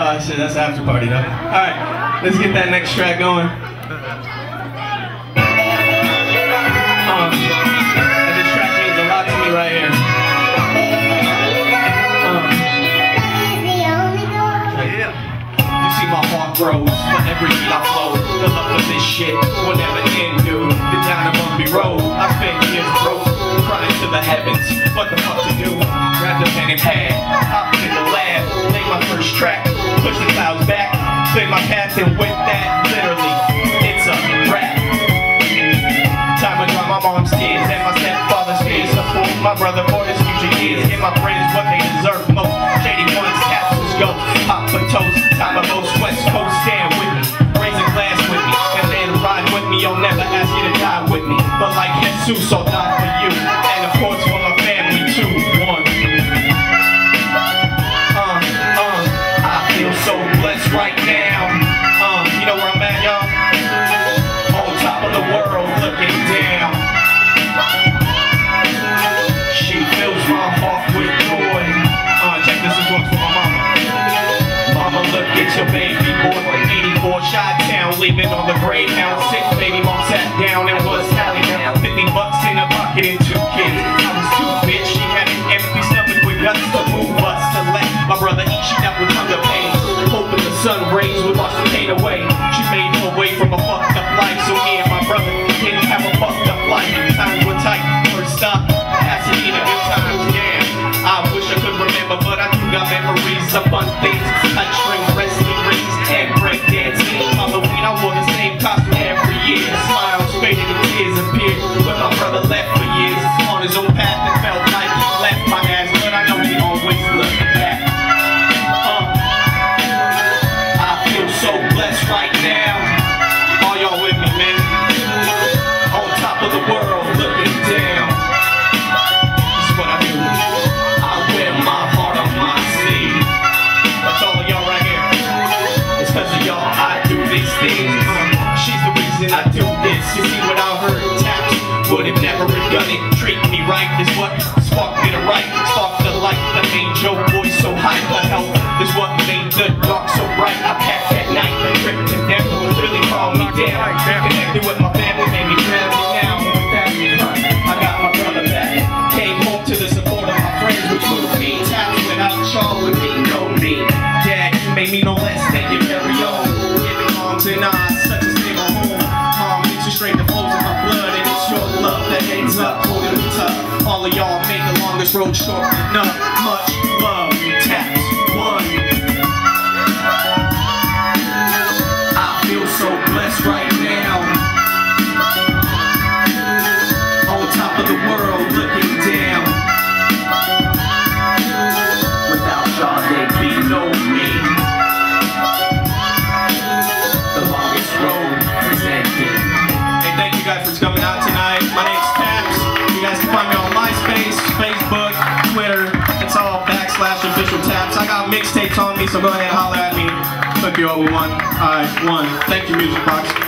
Oh shit, that's after party though. Alright, let's get that next track going. This track means a lot to me right here. Um, you see my heart grows every beat I flow. The love for this shit will never end, dude. The road. I spent years broke, crying to the heavens. What the fuck to do? Grab the pen and pad, and with that, literally, it's a rap. Time to my mom's tears and my stepfather's fears. Support my brother for his future years. Give my friends what they deserve most. Shady ones, capsules go. Hop for toast. Time of most West Coast. Stand with me. Raise a glass with me. And then ride with me. I'll never ask you to die with me. But like Jesus, I'll your baby boy. 84 shot town, leaving on the greyhound. Six baby mom sat down and was happy now. 50 bucks in a pocket and two kids. I was too bitch, she had an empty stomach with guts to move us to let my brother eat. She dealt with hunger pains, hoping the sun rays would wash the pain away. She made her way from a fucked up life, so me and my brother didn't have a fucked up life. Times were tight, first stop, Pasadena, good times, yeah. I wish I could remember, but I do got memories of fun things, Connected with my family, made me proud now. That, I got my brother back. Came home to the support of my friends, which moved me. Without y'all no. Dad, made me no less than. Giving and such a stable home. Flows my blood, and it's your love that ends up holding me tough. All of y'all make the longest road short. Not much love. Taps mixtapes on me, so go ahead and holler at me. Hook you up with one. Alright, one. Thank you, Music Box.